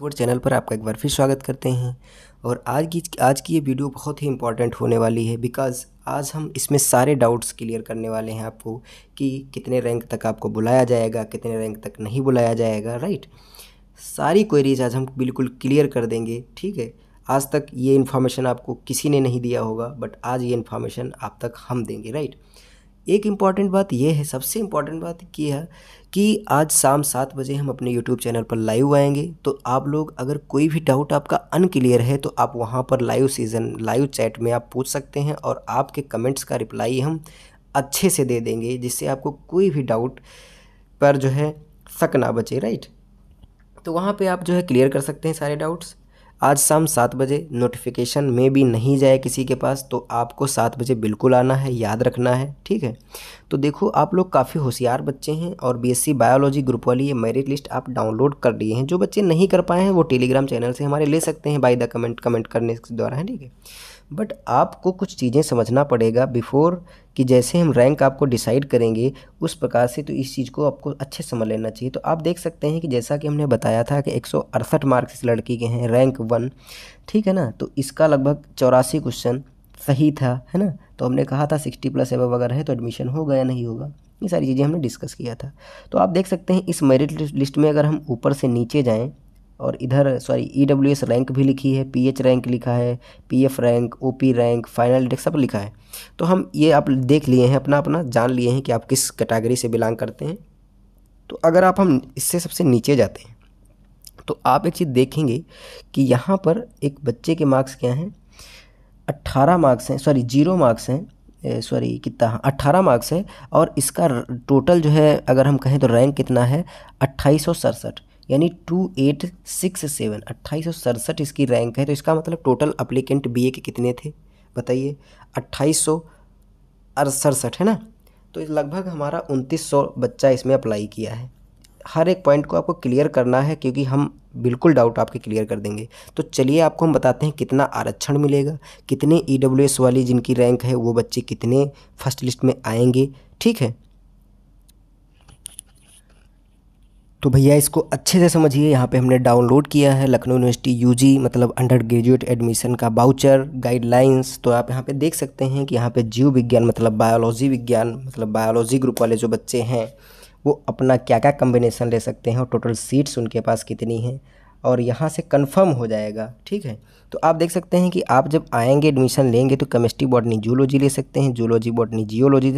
Word channel पर आपका एक बार फिर स्वागत करते हैं। और आज की आज की ये वीडियो बहुत ही इंपॉर्टेंट होने वाली है बिकॉज़ आज हम इसमें सारे डाउट्स क्लियर करने वाले हैं आपको कि कितने रैंक तक आपको बुलाया जाएगा, कितने रैंक तक नहीं बुलाया जाएगा राइट सारी क्वेरीज आज हम बिल्कुल क्लियर कर देंगे, ठीक है? आज तक ये इन्फॉर्मेशन आपको किसी ने नहीं दिया होगा बट आज ये इन्फॉर्मेशन आप तक हम देंगे राइट एक इंपॉर्टेंट बात यह है, सबसे इंपॉर्टेंट बात ये है कि आज शाम सात बजे हम अपने यूट्यूब चैनल पर लाइव आएँगे। तो आप लोग अगर कोई भी डाउट आपका अनक्लियर है तो आप वहाँ पर लाइव सीज़न लाइव चैट में आप पूछ सकते हैं और आपके कमेंट्स का रिप्लाई हम अच्छे से दे देंगे, जिससे आपको कोई भी डाउट पर जो है शक ना बचे राइट तो वहाँ पे आप जो है क्लियर कर सकते हैं सारे डाउट्स आज शाम सात बजे नोटिफिकेशन में भी नहीं जाए किसी के पास तो आपको सात बजे बिल्कुल आना है, याद रखना है, ठीक है? तो देखो, आप लोग काफ़ी होशियार बच्चे हैं और बीएससी बायोलॉजी ग्रुप वाली ये मेरिट लिस्ट आप डाउनलोड कर लिए हैं। जो बच्चे नहीं कर पाए हैं, वो टेलीग्राम चैनल से हमारे ले सकते हैं बाई द कमेंट कमेंट करने के द्वारा, है, ठीक है? बट आपको कुछ चीज़ें समझना पड़ेगा बिफोर कि जैसे हम रैंक आपको डिसाइड करेंगे, उस प्रकार से तो इस चीज़ को आपको अच्छे समझ लेना चाहिए। तो आप देख सकते हैं कि जैसा कि हमने बताया था कि एक सौ अड़सठ मार्क्स इस लड़की के हैं रैंक वन ठीक है ना? तो इसका लगभग चौरासी क्वेश्चन सही था, है ना? तो हमने कहा था सिक्सटी प्लस एवं अगर है तो एडमिशन होगा या नहीं होगा? ये सारी चीज़ें हमने डिस्कस किया था। तो आप देख सकते हैं इस मेरिट लिस्ट में अगर हम ऊपर से नीचे जाएँ और इधर sorry E W S rank भी लिखी है पी एच रैंक लिखा है P F rank O P rank final deck सब लिखा है। तो हम ये आप देख लिए हैं, अपना अपना जान लिए हैं कि आप किस कैटेगरी से बिलोंग करते हैं। तो अगर आप हम इससे सबसे नीचे जाते हैं तो आप एक चीज़ देखेंगे कि यहाँ पर एक बच्चे के मार्क्स क्या हैं? अट्ठारह मार्क्स हैं सॉरी ज़ीरो मार्क्स हैं सॉरी कितना? अट्ठारह मार्क्स है और इसका टोटल जो है, अगर हम कहें तो रैंक कितना है? अट्ठाईस सौ सड़सठ। यानी टू एट सिक्स सेवन अट्ठाईस सौ सड़सठ इसकी रैंक है तो इसका मतलब टोटल अप्लीकेंट बीए के कितने थे? बताइए। अट्ठाईस सौ सड़सठ है ना? तो लगभग हमारा उनतीस सौ बच्चा इसमें अप्लाई किया है। हर एक पॉइंट को आपको क्लियर करना है, क्योंकि हम बिल्कुल डाउट आपके क्लियर कर देंगे। तो चलिए आपको हम बताते हैं कितना आरक्षण मिलेगा, कितने ई e वाली जिनकी रैंक है, वो बच्चे कितने फ़र्स्ट लिस्ट में आएँगे, ठीक है? तो भैया इसको अच्छे से समझिए, यहाँ पे हमने डाउनलोड किया है लखनऊ यूनिवर्सिटी यूजी मतलब अंडर ग्रेजुएट एडमिशन का बाउचर गाइडलाइंस तो आप यहाँ पे देख सकते हैं कि यहाँ पे जीव विज्ञान मतलब बायोलॉजी विज्ञान मतलब बायोलॉजी ग्रुप वाले जो बच्चे हैं, वो अपना क्या क्या कम्बिनेसन ले सकते हैं और टोटल सीट्स उनके पास कितनी हैं। और यहाँ से कंफर्म हो जाएगा, ठीक है? तो आप देख सकते हैं कि आप जब आएँगे एडमिशन लेंगे तो केमिस्ट्री बॉटनी जूलॉजी ले सकते हैं जूलॉजी बॉटनी जियोलॉजी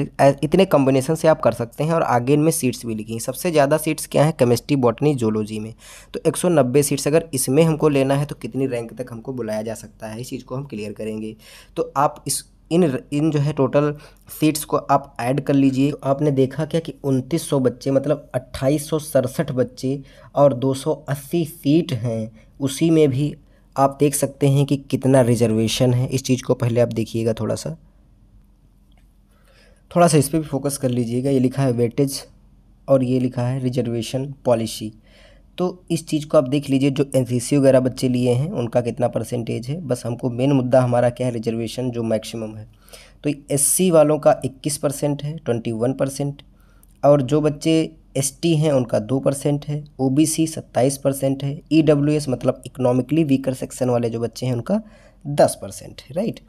इतने कम्बिनेशन से आप कर सकते हैं और आगे इनमें सीट्स भी लिखी हैं सबसे ज़्यादा सीट्स क्या हैं? केमिस्ट्री बॉटनी जूलॉजी में। तो 190 सीट्स अगर इसमें हमको लेना है तो कितनी रैंक तक हमको बुलाया जा सकता है? इस चीज़ को हम क्लियर करेंगे। तो आप इस इन इन जो है टोटल सीट्स को आप ऐड कर लीजिए। तो आपने देखा क्या कि उनतीस बच्चे मतलब अट्ठाईस बच्चे और दो सौ अस्सी सीट हैं, उसी में भी आप देख सकते हैं कि कितना रिजर्वेशन है। इस चीज़ को पहले आप देखिएगा थोड़ा सा थोड़ा सा इस पर भी फोकस कर लीजिएगा। ये लिखा है वेटेज और ये लिखा है रिजर्वेशन पॉलिसी तो इस चीज़ को आप देख लीजिए, जो एनसीसी वगैरह बच्चे लिए हैं, उनका कितना परसेंटेज है। बस हमको मेन मुद्दा हमारा क्या है रिजर्वेशन जो मैक्सिमम है। तो एससी वालों का 21 परसेंट है 21 परसेंट और जो बच्चे एसटी हैं, उनका दो परसेंट है। ओ बी सी सत्ताईस परसेंट है। ई डब्ल्यू एस मतलब इकोनॉमिकली वीकर सेक्शन वाले जो बच्चे हैं, उनका दस परसेंट है राइट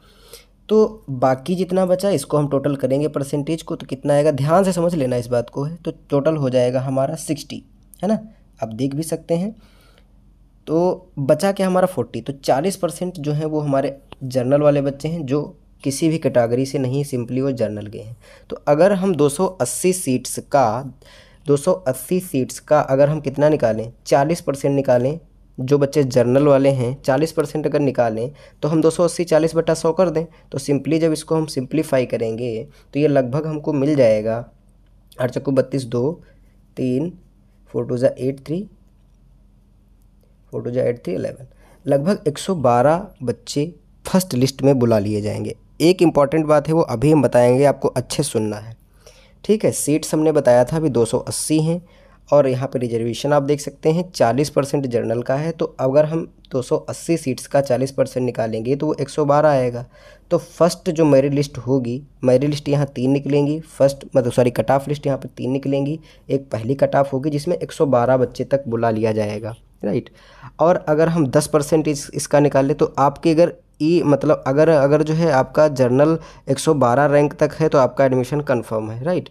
तो बाकी जितना बचा, इसको हम टोटल करेंगे परसेंटेज को। तो कितना आएगा? ध्यान से समझ लेना इस बात को है। तो टोटल हो जाएगा हमारा सिक्सटी है ना? आप देख भी सकते हैं। तो बचा क्या हमारा फोर्टी? तो चालीस परसेंट जो है वो हमारे जर्नल वाले बच्चे हैं, जो किसी भी कैटागरी से नहीं, सिंपली वो जर्नल गए हैं। तो अगर हम 280 सीट्स का 280 सीट्स का अगर हम कितना निकालें 40 परसेंट निकालें, जो बच्चे जर्नल वाले हैं 40 परसेंट अगर निकालें तो हम 280 40 बटा सौ कर दें। तो सिंपली जब इसको हम सिंप्लीफाई करेंगे तो ये लगभग हमको मिल जाएगा, आठ बत्तीस, दो, तीन फोर टू ज़ा एट थ्री फोर टू ज़ा एट थ्री एलेवन लगभग 112 बच्चे फ़र्स्ट लिस्ट में बुला लिए जाएँगे। एक इंपॉर्टेंट बात है, वो अभी हम बताएँगे, आपको अच्छे सुनना है। ठीक है, सीट्स हमने बताया था, अभी 280 हैं। और यहाँ पे रिजर्वेशन आप देख सकते हैं 40 परसेंट जर्नल का है। तो अगर हम 280 सीट्स का 40 परसेंट निकालेंगे तो वो 112 आएगा। तो फ़र्स्ट जो मेरिट लिस्ट होगी मेरिट लिस्ट यहाँ तीन निकलेंगी। फ़र्स्ट मतलब सॉरी कट ऑफ़ लिस्ट यहाँ पर तीन निकलेंगी। एक पहली कट ऑफ़ होगी जिसमें 112 बच्चे तक बुला लिया जाएगा राइट और अगर हम दस परसेंट इस, इसका निकाल तो आपके अगर ई मतलब अगर अगर जो है आपका जर्नल 112 रैंक तक है तो आपका एडमिशन कंफर्म है राइट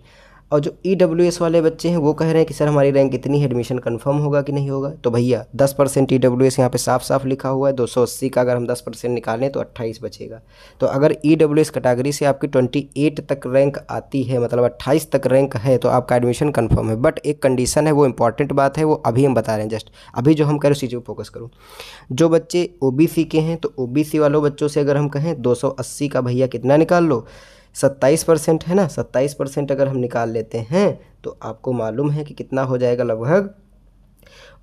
और जो ई डब्ल्यू एस वाले बच्चे हैं, वो कह रहे हैं कि, सर, हमारी रैंक इतनी है एडमिशन कन्फर्म होगा कि नहीं होगा? तो भैया, दस परसेंट ई डब्ल्यू एस यहाँ पर साफ़ साफ़ लिखा हुआ है, दो सौ अस्सी का अगर हम दस परसेंट निकालें तो अट्ठाईस बचेगा। तो अगर ई डब्ल्यू एस कैटेगरी से आपकी ट्वेंटी एट तक रैंक आती है मतलब अट्ठाईस तक रैंक है तो आपका एडमिशन कन्फर्म है। बट एक कंडीशन है, वो इंपॉर्टेंट बात है, वो अभी हम बता रहे हैं जस्ट अभी जो हम कह रहे उस चीज़ फोकस करूँ। जो बच्चे ओ बी सी के हैं तो ओ बी सी वालों बच्चों से अगर हम कहें, दो सौ अस्सी का भैया कितना निकाल लो? सत्ताईस परसेंट है ना? सत्ताईस परसेंट अगर हम निकाल लेते हैं तो आपको मालूम है कि कितना हो जाएगा लगभग?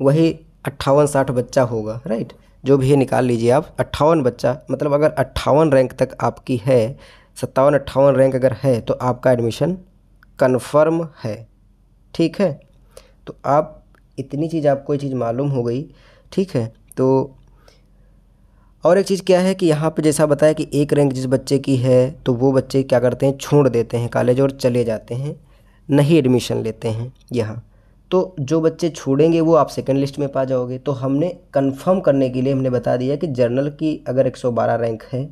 वही अट्ठावन साठ बच्चा होगा राइट जो भी है, निकाल लीजिए आप। अट्ठावन बच्चा मतलब अगर अट्ठावन रैंक तक आपकी है, सत्तावन अट्ठावन रैंक अगर है तो आपका एडमिशन कन्फर्म है। ठीक है? तो आप, इतनी चीज़ आपको ये चीज़ मालूम हो गई, ठीक है? तो और एक चीज़ क्या है कि यहाँ पे जैसा बताया कि एक रैंक जिस बच्चे की है तो वो बच्चे क्या करते हैं? छोड़ देते हैं कॉलेज और चले जाते हैं। नहीं एडमिशन लेते हैं यहाँ। तो जो बच्चे छोड़ेंगे, वो आप सेकंड लिस्ट में पा जाओगे। तो हमने कंफर्म करने के लिए हमने बता दिया कि जर्नल की अगर 112 रैंक है,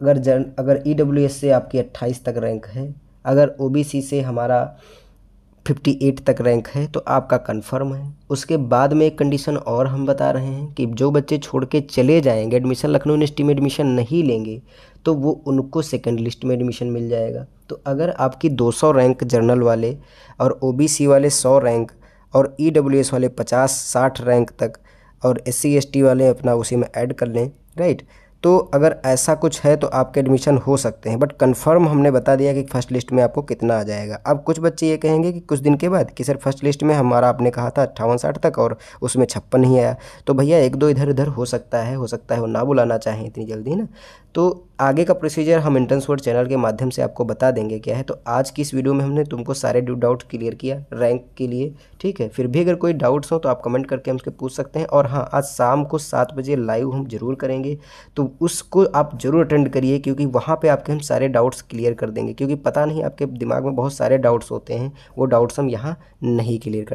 अगर जर्न अगर ई e से आपकी 28 तक रैंक है, अगर ओबीसी से हमारा फिफ्टी एट तक रैंक है तो आपका कन्फर्म है। उसके बाद में एक कंडीशन और हम बता रहे हैं कि जो बच्चे छोड़ के चले जाएँगे एडमिशन लखनऊ यूनिवर्सिटी में एडमिशन नहीं लेंगे तो वो उनको सेकंड लिस्ट में एडमिशन मिल जाएगा। तो अगर आपकी 200 रैंक जर्नल वाले और ओबीसी वाले 100 रैंक और ईडब्ल्यूएस वाले 50 60 रैंक तक और एस सी वाले अपना उसी में ऐड कर लें राइट तो अगर ऐसा कुछ है तो आपके एडमिशन हो सकते हैं बट कंफर्म हमने बता दिया कि फ़र्स्ट लिस्ट में आपको कितना आ जाएगा। अब कुछ बच्चे ये कहेंगे कि कुछ दिन के बाद कि सर फ़र्स्ट लिस्ट में हमारा आपने कहा था अट्ठावन साठ तक और उसमें छप्पन ही आया। तो भैया एक दो इधर उधर हो सकता है, हो सकता है वो ना बुलाना चाहें इतनी जल्दी ना? तो आगे का प्रोसीजर हम इंटर्स वर्ड चैनल के माध्यम से आपको बता देंगे क्या है। तो आज की इस वीडियो में हमने तुमको सारे डाउट क्लियर किया रैंक के लिए, ठीक है? फिर भी अगर कोई डाउट्स हो तो आप कमेंट करके हमसे पूछ सकते हैं। और हाँ आज शाम को सात बजे लाइव हम ज़रूर करेंगे। तो उसको आप ज़रूर अटेंड करिए क्योंकि वहाँ पर आपके हम सारे डाउट्स क्लियर कर देंगे। क्योंकि पता नहीं आपके दिमाग में बहुत सारे डाउट्स होते हैं, वो डाउट्स हम यहाँ नहीं क्लियर कर सकते।